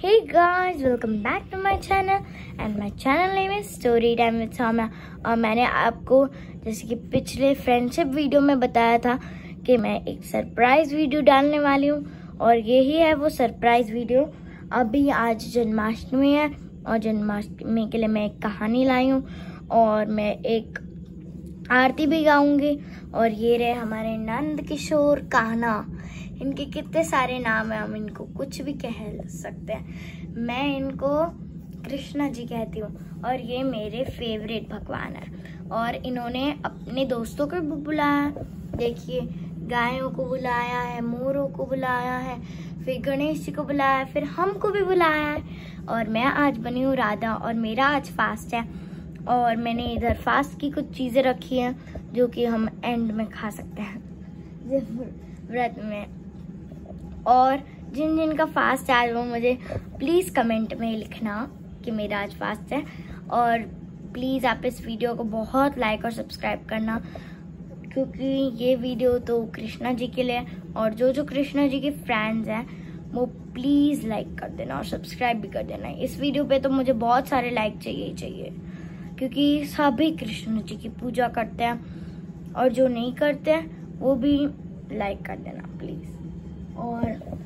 Hey guys, welcome back to my channel. And my channel name is Story Time with Soumya और मैंने आपको जैसे कि पिछले फ्रेंडशिप वीडियो में बताया था कि मैं एक सरप्राइज़ वीडियो डालने वाली हूँ। और यही है वो सरप्राइज़ वीडियो अभी आज जन्माष्टमी है और जन्माष्टमी के लिए मैं एक कहानी लाई हूँ। और मैं एक आरती भी गाऊँगी। और ये रहे हमारे नंद किशोर कान्हा। इनके कितने सारे नाम हैं हम इनको कुछ भी कह सकते हैं। मैं इनको कृष्णा जी कहती हूँ और ये मेरे फेवरेट भगवान है। और इन्होंने अपने दोस्तों को भी बुलाया देखिए गायों को बुलाया है मोरों को बुलाया है फिर गणेश जी को बुलाया फिर हमको भी बुलाया है। और मैं आज बनी हूँ राधा और मेरा आज फास्ट है। और मैंने इधर फास्ट की कुछ चीज़ें रखी हैं जो कि हम एंड में खा सकते हैं। व्रत में। और जिन जिन का फास्ट है वो मुझे प्लीज़ कमेंट में लिखना कि मेरा आज फास्ट है। और प्लीज़ आप इस वीडियो को बहुत लाइक और सब्सक्राइब करना, क्योंकि ये वीडियो तो कृष्णा जी के लिए और जो जो कृष्णा जी के फ्रेंड्स हैं, वो प्लीज़ लाइक कर देना और सब्सक्राइब भी कर देना। इस वीडियो पे तो मुझे बहुत सारे लाइक चाहिए ही चाहिए, क्योंकि सभी कृष्ण जी की पूजा करते हैं और जो नहीं करते हैं, वो भी लाइक कर देना प्लीज़ और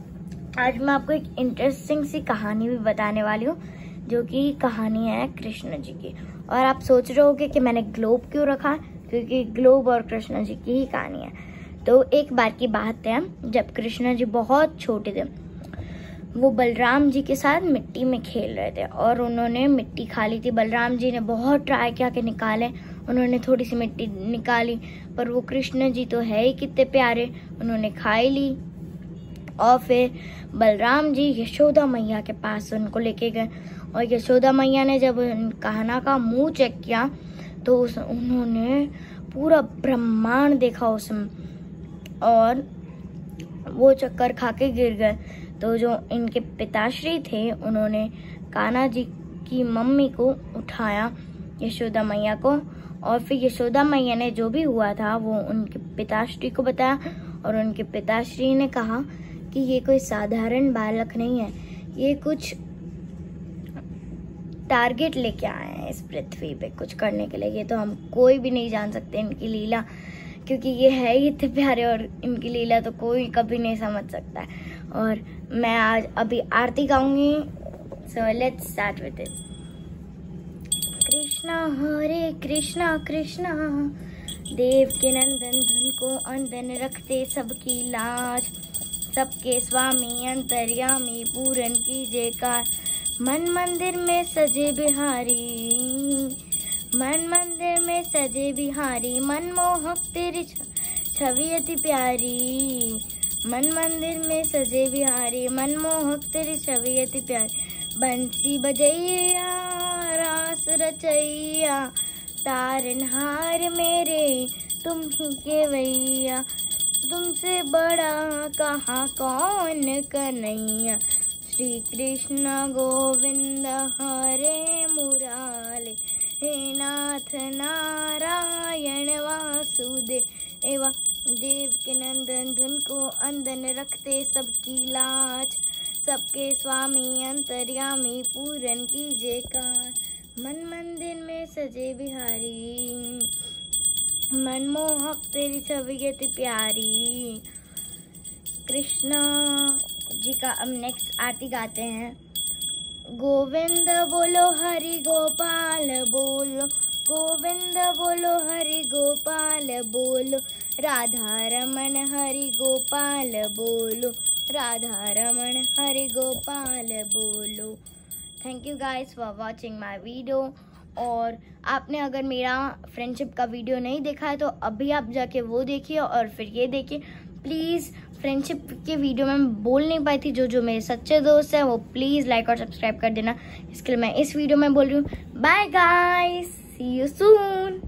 आज मैं आपको एक इंटरेस्टिंग सी कहानी भी बताने वाली हूँ, जो कि कहानी है कृष्ण जी की। और आप सोच रहे होगे कि मैंने ग्लोब क्यों रखा? क्योंकि ग्लोब और कृष्ण जी की ही कहानी है। तो एक बार की बात है, जब कृष्ण जी बहुत छोटे थे, वो बलराम जी के साथ मिट्टी में खेल रहे थे और उन्होंने मिट्टी खा ली थी। बलराम जी ने बहुत ट्राई किया कि निकाले, उन्होंने थोड़ी सी मिट्टी निकाली, पर वो कृष्ण जी तो है ही कितने प्यारे, उन्होंने खाई ली। और फिर बलराम जी यशोदा मैया के पास उनको लेके गए। और यशोदा मैया ने जब कहना का मुँह चेक किया तो उस, उन्होंने पूरा ब्रह्मांड देखा उसमें और वो चक्कर खा के गिर गए। तो जो इनके पिताश्री थे, उन्होंने कान्हा जी की मम्मी को उठाया, यशोदा मैया को। और फिर यशोदा मैया ने जो भी हुआ था, वो उनके पिताश्री को बताया, और उनके पिताश्री ने कहा कि ये कोई साधारण बालक नहीं है। ये कुछ टारगेट लेके आए हैं इस पृथ्वी पे कुछ करने के लिए। ये तो हम कोई भी नहीं जान सकते इनकी लीला, क्योंकि ये है ही इतने प्यारे और इनकी लीला तो कोई कभी नहीं समझ सकता। है और मैं आज अभी aarti गाऊँगी so let's start with it Krishna, हरे कृष्णा कृष्णा। देव के नंदन धुन को अंदन रखते सबकी लाज। सबके स्वामी अंतर्यामी पूरन का मन मंदिर में सजे बिहारी। मन मंदिर में सजे बिहारी। मनमोहक तेरी छवि अति प्यारी। मन मंदिर में सजे बिहारी। मनमोहक तेरी छवि अति प्यारी। बंसी बजैया, रास रचैया। तारनहार मेरे तुम ही के भैया तुमसे बड़ा कहाँ? कौन कन्हैया? श्री कृष्ण गोविंद हरे मुराले, हे नाथ नारायण वासुदेव। एवं देव के नंदन धुन को अंदन रखते सबकी लाज। सबके स्वामी अंतर्यामी पूरन कीजिए का मन मंदिर में सजे बिहारी। मनमोहक, तेरी छवि अति प्यारी। कृष्णा जी का अब नेक्स्ट आरती गाते हैं। गोविंद बोलो, हरि गोपाल बोलो। गोविंद बोलो, हरि गोपाल बोलो। राधा रमन हरि गोपाल बोलो। राधा रमन हरि गोपाल बोलो। Thank you guys for watching my video और आपने अगर मेरा फ्रेंडशिप का वीडियो नहीं देखा है तो अभी आप जाके वो देखिए और फिर ये देखिए। प्लीज़ फ्रेंडशिप के वीडियो में बोल नहीं पाई थी जो जो मेरे सच्चे दोस्त हैं, वो प्लीज़ लाइक और सब्सक्राइब कर देना। इसके लिए मैं इस वीडियो में बोल रही हूँ। Bye guys see you soon